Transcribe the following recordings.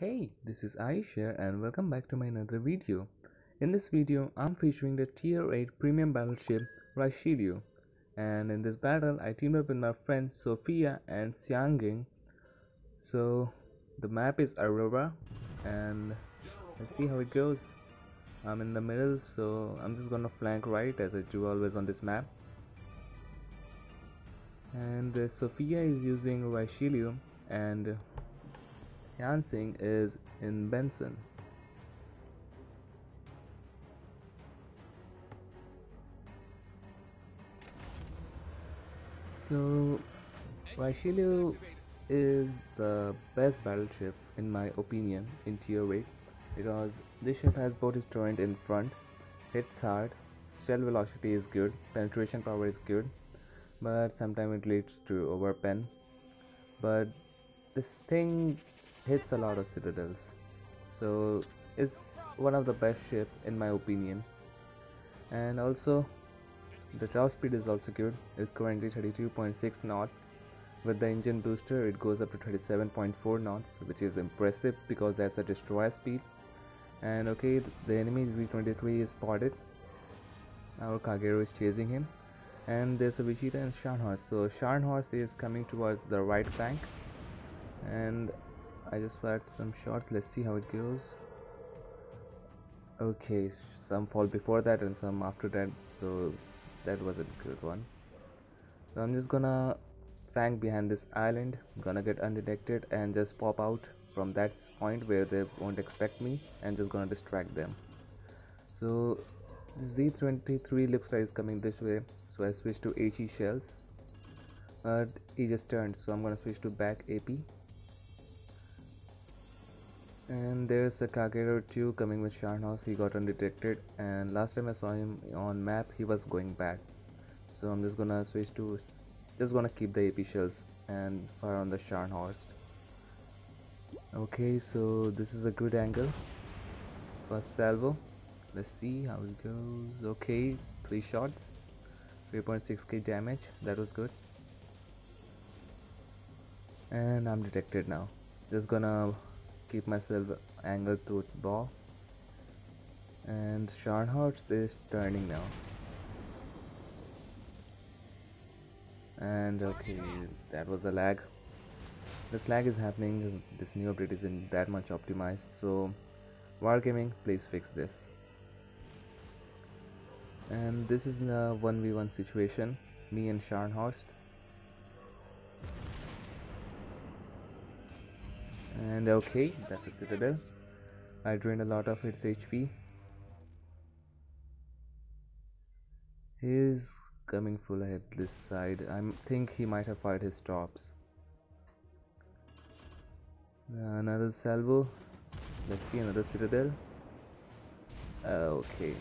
Hey, this is Ayush and welcome back to my another video. In this video, I'm featuring the tier 8 premium battleship Richelieu and in this battle I teamed up with my friends Sophia and Xiangying. So the map is Aurora and let's see how it goes. I'm in the middle so I'm just gonna flank right as I do always on this map. And uh, Sophia is using Richelieu and Yansing is in Benson. So, Richelieu is the best battleship in my opinion in tier 8 because this ship has both its turret in front, hits hard, stealth velocity is good, penetration power is good, but sometimes it leads to overpen. But this thing hits a lot of citadels. So it's one of the best ship in my opinion. And also the top speed is also good. It's currently 32.6 knots. With the engine booster it goes up to 37.4 knots which is impressive because that's a destroyer speed. And okay the enemy Z23 is spotted. Our Kagero is chasing him. And there's a Vegeta and Scharnhorst so Scharnhorst is coming towards the right flank. And I just fired some shots. Let's see how it goes. Okay some fall before that and some after that so that was a good one. So I'm just gonna flank behind this island gonna get undetected and just pop out from that point where they won't expect me and just gonna distract them. So Z23 looks like it's coming this way so I switch to HE shells. But he just turned so I'm gonna switch to back AP and there's a Kagero 2 coming with Scharnhorst he got undetected. And last time I saw him on map he was going back. So I'm just gonna switch to just gonna keep the AP shells and fire on the Scharnhorst okay so this is a good angle. First salvo. Let's see how it goes. Okay three shots. 3.6k damage. That was good. And I'm detected now. Just gonna keep myself angled to bow. And Scharnhorst is turning now. And okay that was a lag. This lag is happening. This new update isn't that much optimized. So Wargaming please fix this. And this is a 1v1 situation. Me and Scharnhorst and okay that's a citadel. I drained a lot of its HP he's coming full ahead this side. I think he might have fired his tops. Another salvo. Let's see another citadel. Uh, okay.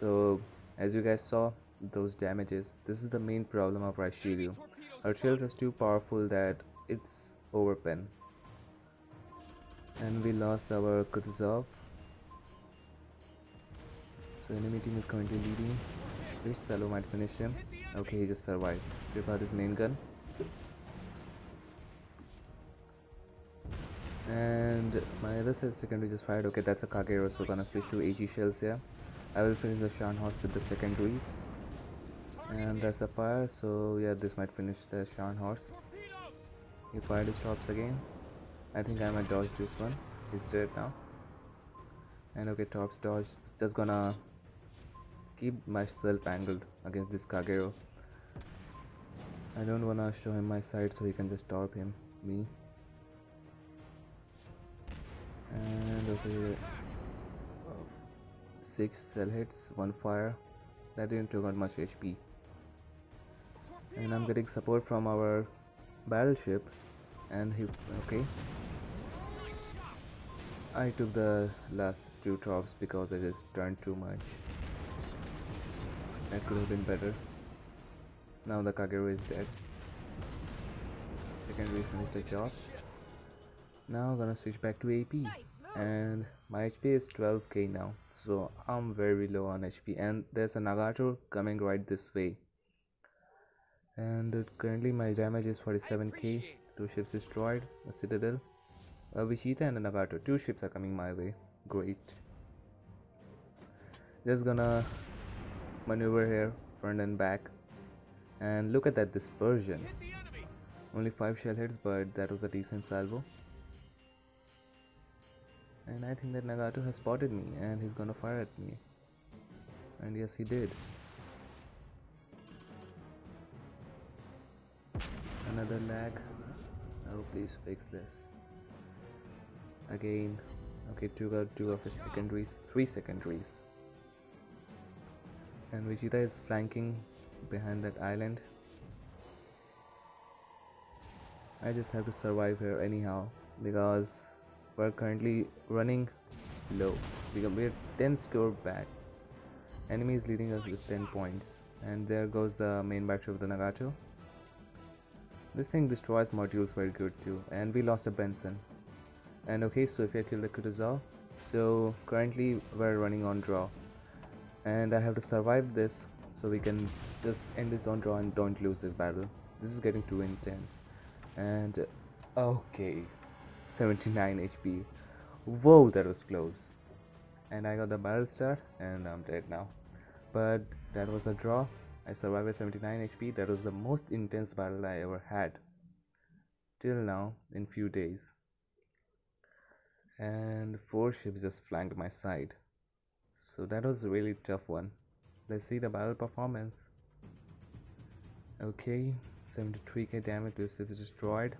So as you guys saw those damages. This is the main problem of Richelieu our shells is too powerful that it's overpen and we lost our Kutuzov. So enemy team is currently leading. This Salo might finish him. Okay he just survived. Out his main gun. And my other secondary just fired. Okay that's a Kagero so gonna switch to AG shells here. I will finish the Scharnhorst with the secondaries. And that's a fire so yeah this might finish the Scharnhorst he fired his tops again I think I might dodge this one. He's dead now. And okay, tops dodge. Just gonna keep myself angled against this Kagero. I don't wanna show him my side so he can just torp him. Me. And okay. Six cell hits, one fire. That didn't take out much HP. And I'm getting support from our battleship and he okay I took the last two drops because I just turned too much. That could have been better. Now the Kagero is dead. Second we finished the job. Now I'm gonna switch back to AP and my HP is 12k now. So I'm very low on HP and there's a Nagato coming right this way. And currently my damage is 47k two ships destroyed. A citadel Uh, a Vegeta and a Nagato. Two ships are coming my way. Great. Just gonna maneuver here, front and back. And look at that dispersion. Only 5 shell hits, but that was a decent salvo. And I think that Nagato has spotted me and he's gonna fire at me. And yes, he did. Another lag. Oh, please fix this. Again. Okay, two got two of his secondaries, three secondaries. And Vegeta is flanking behind that island. I just have to survive here anyhow because we're currently running low. Because we're 10 score back. Enemy is leading us with 10 points. And there goes the main battery of the Nagato. This thing destroys modules very good too. And we lost a Benson and okay so if I kill the Kutuzov so currently we're running on draw. And I have to survive this so we can just end this on draw and don't lose this battle. This is getting too intense. And okay 79 HP whoa that was close. And I got the battle star and I'm dead now. But that was a draw. I survived with 79 HP that was the most intense battle I ever had. Till now in few days and four ships just flanked my side. So that was a really tough one. Let's see the battle performance. Okay 73k damage this ship destroyed.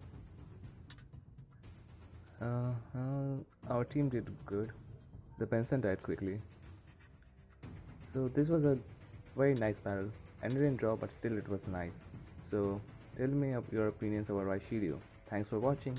Uh, uh, our team did good. The Benson died quickly. So this was a very nice battle. And didn't draw but still it was nice. So tell me your opinions about Richelieu thanks for watching